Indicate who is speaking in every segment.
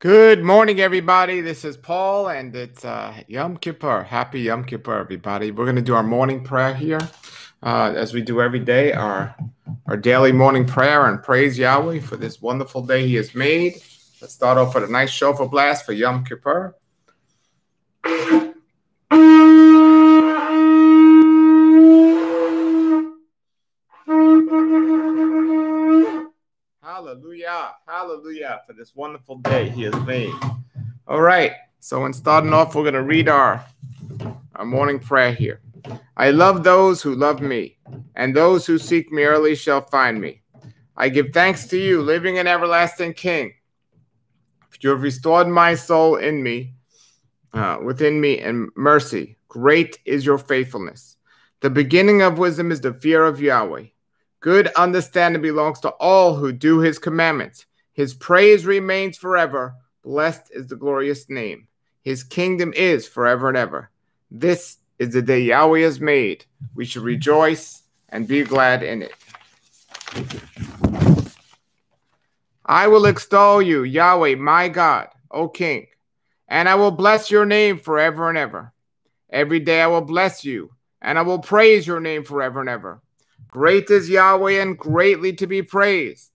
Speaker 1: Good morning, everybody. This is Paul, and it's uh, Yom Kippur. Happy Yom Kippur, everybody. We're going to do our morning prayer here, uh, as we do every day, our, our daily morning prayer and praise Yahweh for this wonderful day He has made. Let's start off with a nice shofar blast for Yom Kippur. Hallelujah for this wonderful day he has made. All right. So, in starting off, we're going to read our, our morning prayer here. I love those who love me, and those who seek me early shall find me. I give thanks to you, living and everlasting King. You have restored my soul in me, uh, within me, and mercy. Great is your faithfulness. The beginning of wisdom is the fear of Yahweh. Good understanding belongs to all who do his commandments. His praise remains forever. Blessed is the glorious name. His kingdom is forever and ever. This is the day Yahweh has made. We should rejoice and be glad in it. I will extol you, Yahweh, my God, O King, and I will bless your name forever and ever. Every day I will bless you, and I will praise your name forever and ever. Great is Yahweh and greatly to be praised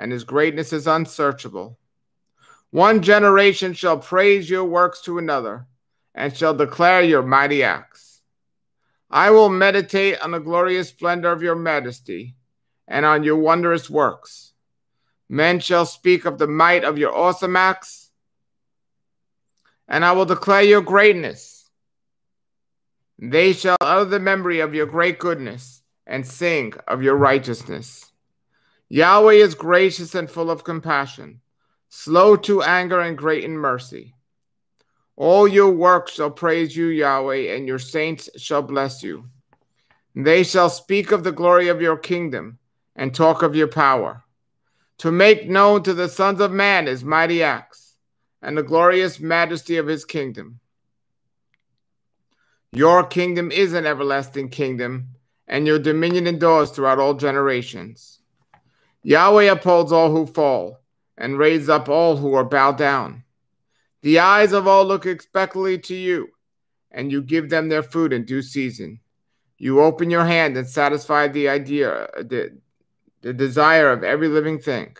Speaker 1: and his greatness is unsearchable. One generation shall praise your works to another and shall declare your mighty acts. I will meditate on the glorious splendor of your majesty and on your wondrous works. Men shall speak of the might of your awesome acts, and I will declare your greatness. They shall utter the memory of your great goodness and sing of your righteousness. Yahweh is gracious and full of compassion, slow to anger and great in mercy. All your works shall praise you, Yahweh, and your saints shall bless you. They shall speak of the glory of your kingdom and talk of your power, to make known to the sons of man his mighty acts and the glorious majesty of his kingdom. Your kingdom is an everlasting kingdom, and your dominion endures throughout all generations. Yahweh upholds all who fall and raises up all who are bowed down. The eyes of all look expectantly to you, and you give them their food in due season. You open your hand and satisfy the idea, the, the desire of every living thing.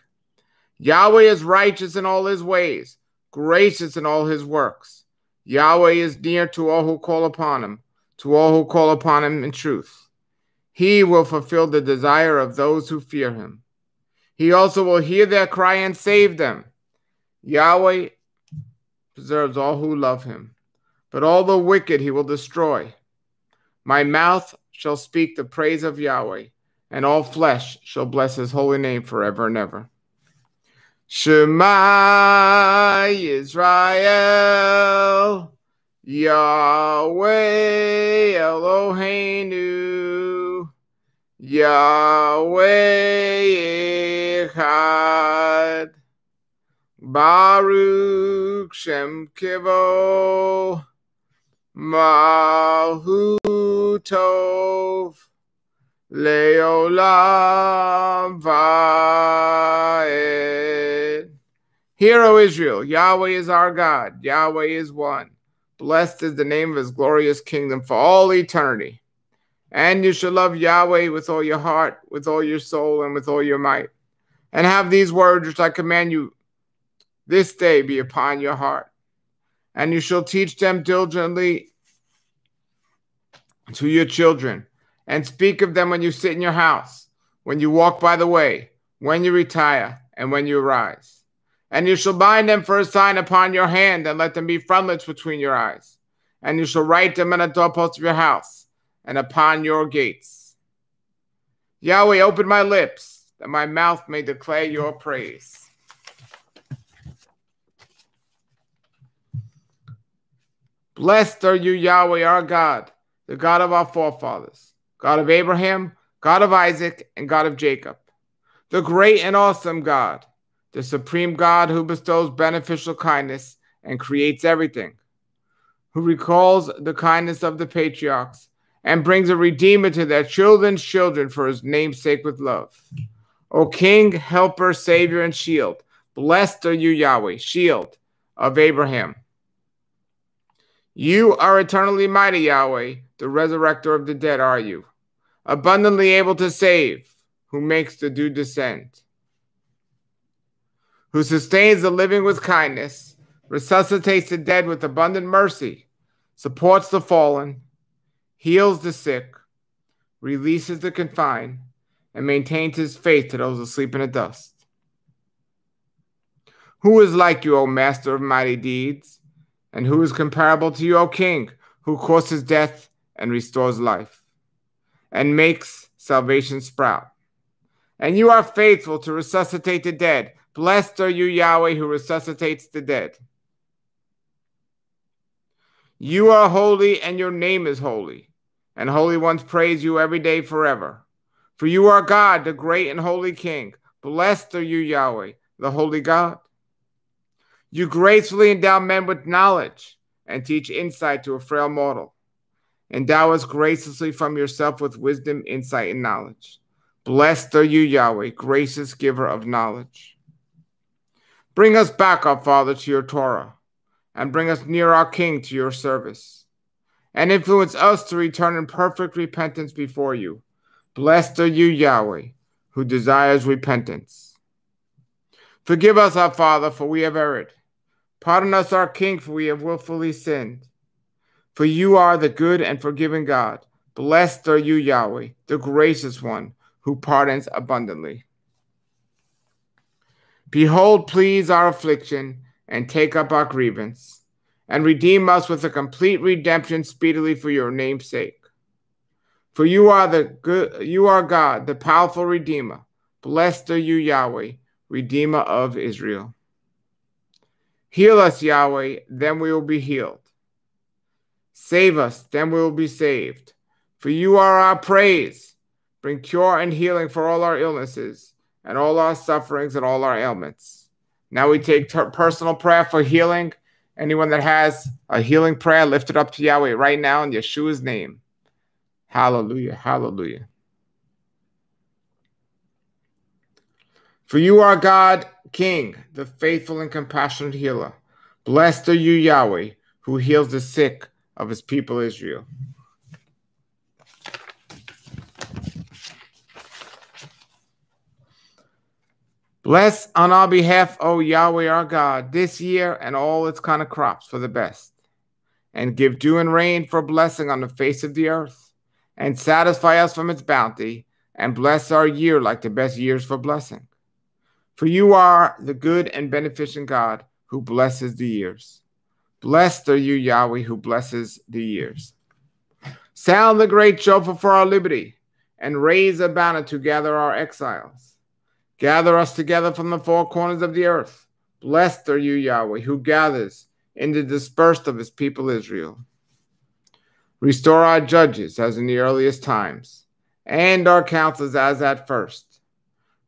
Speaker 1: Yahweh is righteous in all his ways, gracious in all his works. Yahweh is near to all who call upon him, to all who call upon him in truth. He will fulfill the desire of those who fear him. He also will hear their cry and save them. Yahweh preserves all who love him, but all the wicked he will destroy. My mouth shall speak the praise of Yahweh, and all flesh shall bless his holy name forever and ever. Shema Israel, Yahweh Eloheinu, Yahweh Echad. Baruch Shem Kevod Malchuto Leolam Vaed. Hear, O Israel, Yahweh is our God, Yahweh is one. Blessed is the name of his glorious kingdom for all eternity. And you shall love Yahweh with all your heart, with all your soul, and with all your might and have these words which I command you this day be upon your heart, and you shall teach them diligently to your children, and speak of them when you sit in your house, when you walk by the way, when you retire, and when you arise. And you shall bind them for a sign upon your hand, and let them be frontlets between your eyes. And you shall write them on the doorposts of your house, and upon your gates. Yahweh, open my lips that my mouth may declare your praise. Blessed are you, Yahweh, our God, the God of our forefathers, God of Abraham, God of Isaac, and God of Jacob, the great and awesome God, the supreme God who bestows beneficial kindness and creates everything, who recalls the kindness of the patriarchs and brings a redeemer to their children's children for his name's sake with love. O King, Helper, Savior, and Shield. Blessed are you, Yahweh, Shield of Abraham. You are eternally mighty, Yahweh, the resurrector of the dead, are you? Abundantly able to save, who makes the dew descend, who sustains the living with kindness, resuscitates the dead with abundant mercy, supports the fallen, heals the sick, releases the confined and maintains his faith to those asleep in the dust. Who is like you, O master of mighty deeds? And who is comparable to you, O king, who causes death and restores life, and makes salvation sprout? And you are faithful to resuscitate the dead. Blessed are you, Yahweh, who resuscitates the dead. You are holy, and your name is holy, and holy ones praise you every day forever. For you are God, the great and holy King. Blessed are you, Yahweh, the holy God. You gracefully endow men with knowledge and teach insight to a frail mortal. Endow us graciously from yourself with wisdom, insight, and knowledge. Blessed are you, Yahweh, gracious giver of knowledge. Bring us back, our Father, to your Torah, and bring us near our King to your service, and influence us to return in perfect repentance before you Blessed are you, Yahweh, who desires repentance. Forgive us, our Father, for we have erred. Pardon us, our King, for we have wilfully sinned. For you are the good and forgiving God. Blessed are you, Yahweh, the gracious one, who pardons abundantly. Behold, please our affliction, and take up our grievance, and redeem us with a complete redemption speedily for your name's sake. For you are the good, you are God, the powerful Redeemer. Blessed are you, Yahweh, Redeemer of Israel. Heal us, Yahweh, then we will be healed. Save us, then we will be saved. For you are our praise. Bring cure and healing for all our illnesses and all our sufferings and all our ailments. Now we take personal prayer for healing. Anyone that has a healing prayer, lift it up to Yahweh right now in Yeshua's name. Hallelujah. Hallelujah. For you are God, King, the faithful and compassionate healer. Blessed are you, Yahweh, who heals the sick of his people Israel. Bless on our behalf, O Yahweh our God, this year and all its kind of crops for the best, and give dew and rain for blessing on the face of the earth and satisfy us from its bounty, and bless our year like the best years for blessing. For you are the good and beneficent God who blesses the years. Blessed are you, Yahweh, who blesses the years. Sound the great shofar for our liberty, and raise a banner to gather our exiles. Gather us together from the four corners of the earth. Blessed are you, Yahweh, who gathers in the dispersed of his people Israel. Restore our judges as in the earliest times, and our counselors as at first.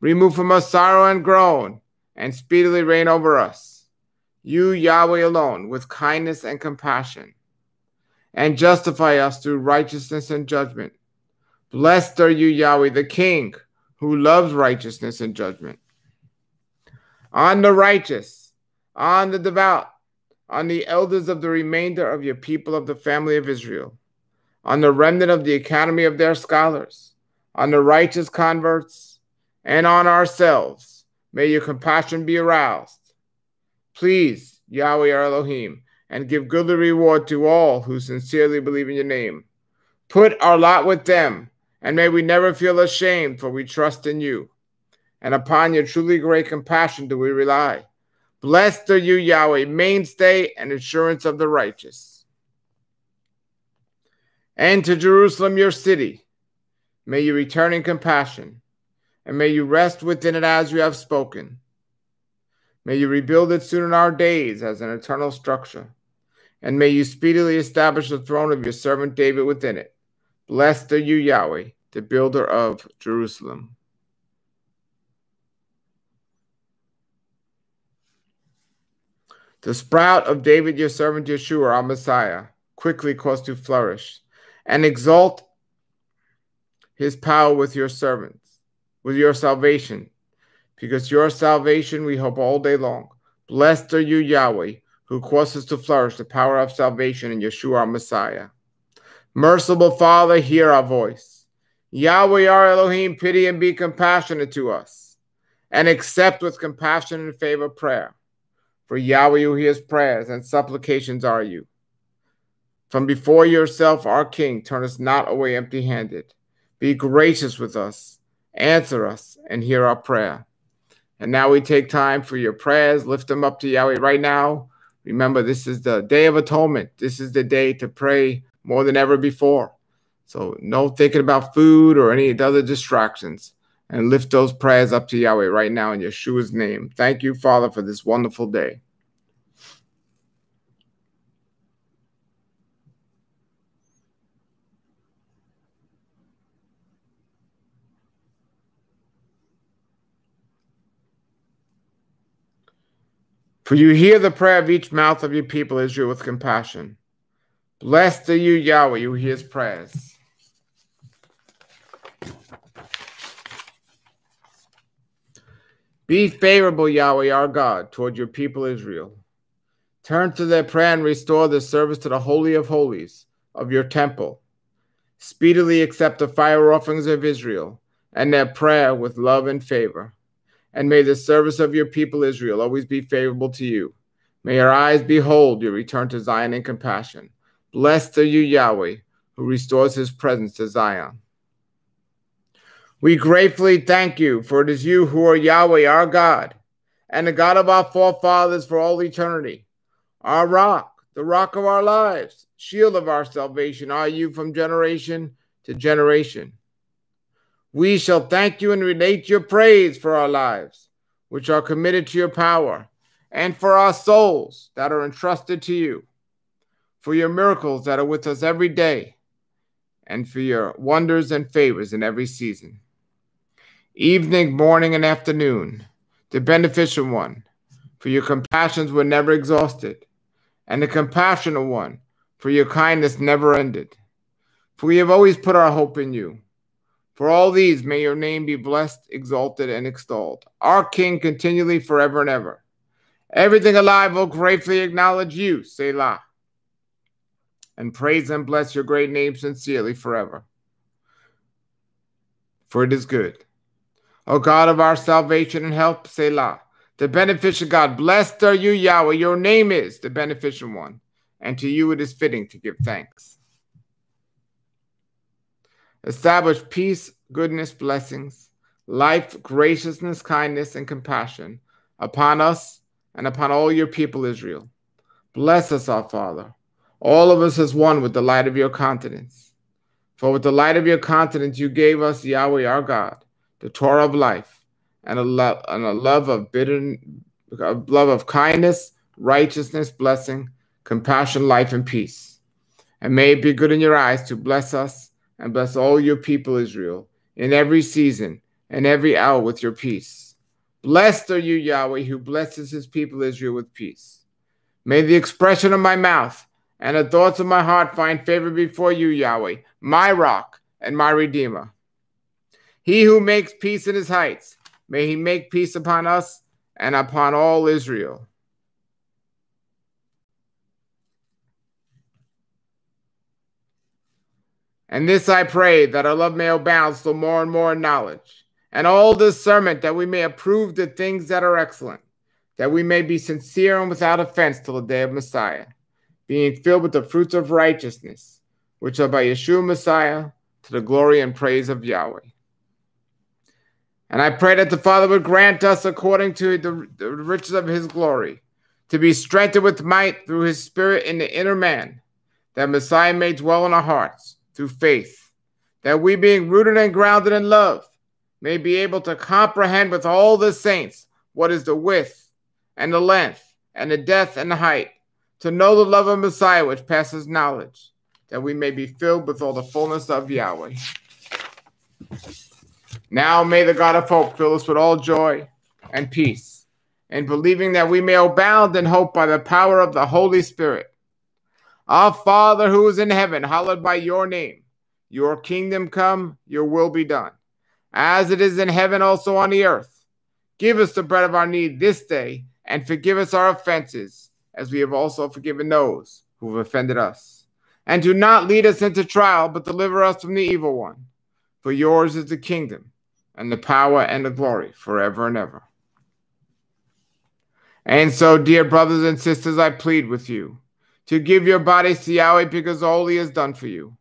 Speaker 1: Remove from us sorrow and groan, and speedily reign over us. You, Yahweh alone, with kindness and compassion, and justify us through righteousness and judgment. Blessed are you, Yahweh, the King, who loves righteousness and judgment. On the righteous, on the devout, on the elders of the remainder of your people of the family of Israel on the remnant of the academy of their scholars, on the righteous converts, and on ourselves. May your compassion be aroused. Please, Yahweh our Elohim, and give goodly reward to all who sincerely believe in your name. Put our lot with them, and may we never feel ashamed, for we trust in you. And upon your truly great compassion do we rely. Blessed are you, Yahweh, mainstay and assurance of the righteous and to Jerusalem, your city. May you return in compassion, and may you rest within it as you have spoken. May you rebuild it soon in our days as an eternal structure, and may you speedily establish the throne of your servant David within it. Blessed are you, Yahweh, the builder of Jerusalem. The sprout of David, your servant Yeshua, our Messiah, quickly caused to flourish and exalt his power with your servants, with your salvation, because your salvation we hope all day long. Blessed are you, Yahweh, who causes to flourish the power of salvation in Yeshua our Messiah. Merciful Father, hear our voice. Yahweh our Elohim, pity and be compassionate to us, and accept with compassion and favor prayer. For Yahweh who hears prayers and supplications are you from before yourself, our King, turn us not away empty handed. Be gracious with us, answer us, and hear our prayer. And now we take time for your prayers. Lift them up to Yahweh right now. Remember, this is the day of atonement. This is the day to pray more than ever before. So, no thinking about food or any other distractions. And lift those prayers up to Yahweh right now in Yeshua's name. Thank you, Father, for this wonderful day. For you hear the prayer of each mouth of your people, Israel, with compassion. Blessed are you, Yahweh, who hears prayers. Be favorable, Yahweh, our God, toward your people, Israel. Turn to their prayer and restore the service to the Holy of Holies of your temple. Speedily accept the fire offerings of Israel and their prayer with love and favor and may the service of your people Israel always be favorable to you. May our eyes behold your return to Zion in compassion. Blessed are you, Yahweh, who restores his presence to Zion. We gratefully thank you, for it is you who are Yahweh, our God, and the God of our forefathers for all eternity. Our rock, the rock of our lives, shield of our salvation, are you from generation to generation. We shall thank you and relate your praise for our lives, which are committed to your power, and for our souls that are entrusted to you, for your miracles that are with us every day, and for your wonders and favors in every season. Evening, morning, and afternoon, the beneficent one, for your compassions were never exhausted, and the compassionate one, for your kindness never ended. For we have always put our hope in you for all these, may your name be blessed, exalted, and extolled. Our King continually, forever and ever. Everything alive will gratefully acknowledge you, Selah, and praise and bless your great name sincerely forever. For it is good. O God of our salvation and help, Selah, the beneficent God, blessed are you, Yahweh. Your name is the beneficent one, and to you it is fitting to give thanks. Establish peace, goodness, blessings, life, graciousness, kindness, and compassion upon us and upon all your people, Israel. Bless us, our Father, all of us as one with the light of your countenance. For with the light of your countenance, you gave us Yahweh our God, the Torah of life, and a, lo- and a love of bitter, a love of kindness, righteousness, blessing, compassion, life, and peace. And may it be good in your eyes to bless us and bless all your people, Israel, in every season and every hour with your peace. Blessed are you, Yahweh, who blesses his people, Israel, with peace. May the expression of my mouth and the thoughts of my heart find favor before you, Yahweh, my rock and my redeemer. He who makes peace in his heights, may he make peace upon us and upon all Israel. And this I pray, that our love may abound still more and more in knowledge, and all discernment, that we may approve the things that are excellent, that we may be sincere and without offense till the day of Messiah, being filled with the fruits of righteousness, which are by Yeshua Messiah, to the glory and praise of Yahweh. And I pray that the Father would grant us, according to the, the riches of his glory, to be strengthened with might through his Spirit in the inner man, that Messiah may dwell in our hearts through faith, that we, being rooted and grounded in love, may be able to comprehend with all the saints what is the width and the length and the depth and the height, to know the love of Messiah which passes knowledge, that we may be filled with all the fullness of Yahweh. Now may the God of hope fill us with all joy and peace, and believing that we may abound in hope by the power of the Holy Spirit our Father who is in heaven, hallowed by your name. Your kingdom come, your will be done, as it is in heaven, also on the earth. Give us the bread of our need this day, and forgive us our offenses, as we have also forgiven those who have offended us. And do not lead us into trial, but deliver us from the evil one. For yours is the kingdom, and the power, and the glory, forever and ever. And so, dear brothers and sisters, I plead with you to give your bodies to Yahweh because all He has done for you.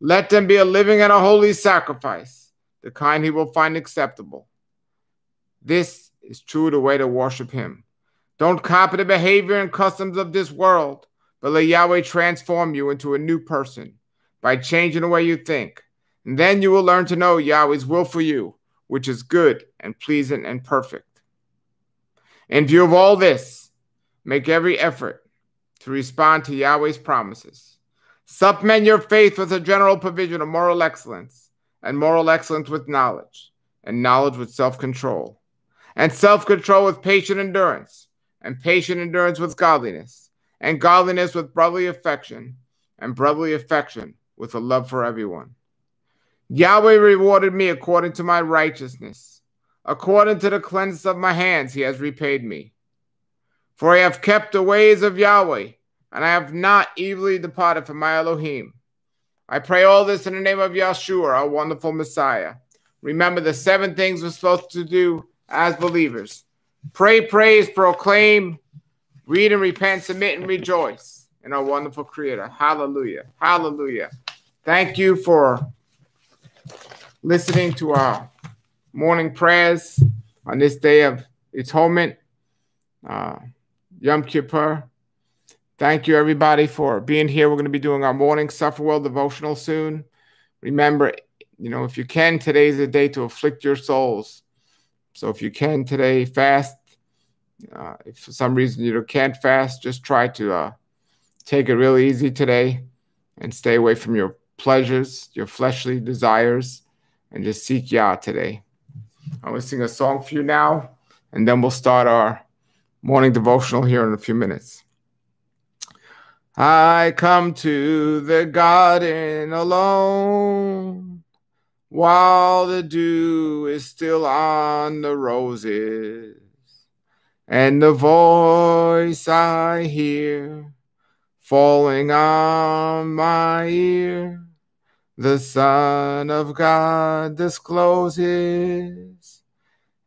Speaker 1: Let them be a living and a holy sacrifice, the kind he will find acceptable. This is true the way to worship him. Don't copy the behavior and customs of this world, but let Yahweh transform you into a new person by changing the way you think. And then you will learn to know Yahweh's will for you, which is good and pleasing and perfect. In view of all this, make every effort to respond to Yahweh's promises. Supplement your faith with a general provision of moral excellence, and moral excellence with knowledge, and knowledge with self control, and self control with patient endurance, and patient endurance with godliness, and godliness with brotherly affection, and brotherly affection with a love for everyone. Yahweh rewarded me according to my righteousness. According to the cleanness of my hands, he has repaid me. For I have kept the ways of Yahweh and I have not evilly departed from my Elohim. I pray all this in the name of Yeshua, our wonderful Messiah. Remember the seven things we're supposed to do as believers pray, praise, proclaim, read and repent, submit and rejoice in our wonderful Creator. Hallelujah. Hallelujah. Thank you for listening to our morning prayers on this day of atonement, uh, Yom Kippur. Thank you, everybody, for being here. We're going to be doing our morning Suffer Well devotional soon. Remember, you know, if you can, today's a day to afflict your souls. So if you can today, fast. Uh, if for some reason you can't fast, just try to uh, take it really easy today and stay away from your pleasures, your fleshly desires, and just seek Yah today. I'm going to sing a song for you now, and then we'll start our morning devotional here in a few minutes. I come to the garden alone while the dew is still on the roses. And the voice I hear falling on my ear, the Son of God discloses.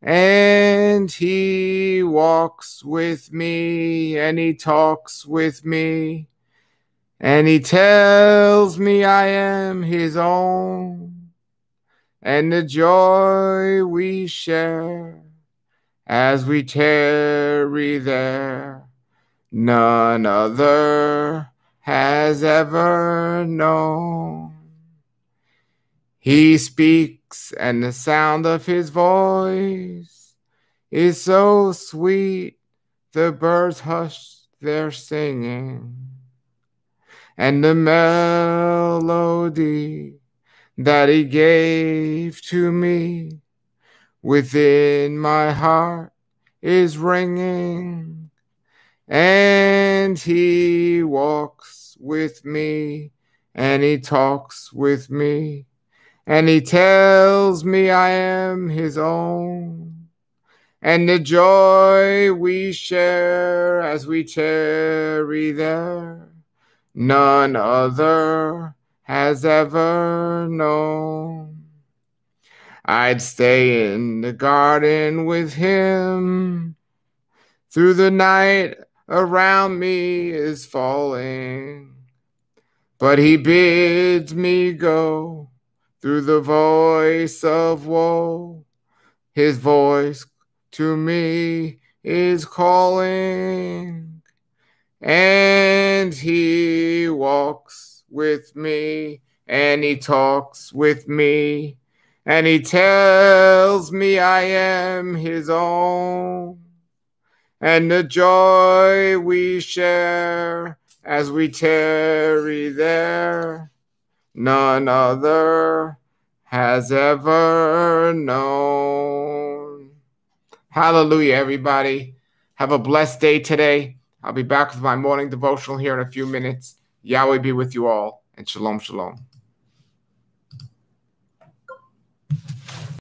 Speaker 1: And he walks with me and he talks with me and he tells me I am his own, and the joy we share as we tarry there, none other has ever known. He speaks, and the sound of his voice is so sweet, the birds hush their singing and the melody that he gave to me within my heart is ringing and he walks with me and he talks with me and he tells me I am his own and the joy we share as we tarry there none other has ever known. I'd stay in the garden with him through the night around me is falling, but he bids me go through the voice of woe. His voice to me is calling, and he walks with me and he talks with me and he tells me I am his own. And the joy we share as we tarry there, none other has ever known. Hallelujah, everybody. Have a blessed day today. I'll be back with my morning devotional here in a few minutes. Yahweh be with you all, and shalom, shalom.